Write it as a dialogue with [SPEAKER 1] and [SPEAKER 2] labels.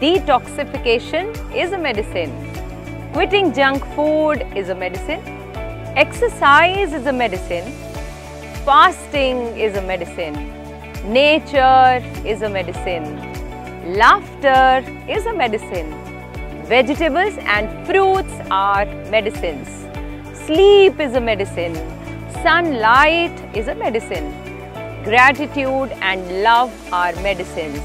[SPEAKER 1] Detoxification is a medicine. Quitting junk food is a medicine. Exercise is a medicine. Fasting is a medicine. Nature is a medicine. Laughter is a medicine. Vegetables and fruits are medicines. Sleep is a medicine. Sunlight is a medicine. Gratitude and love are medicines.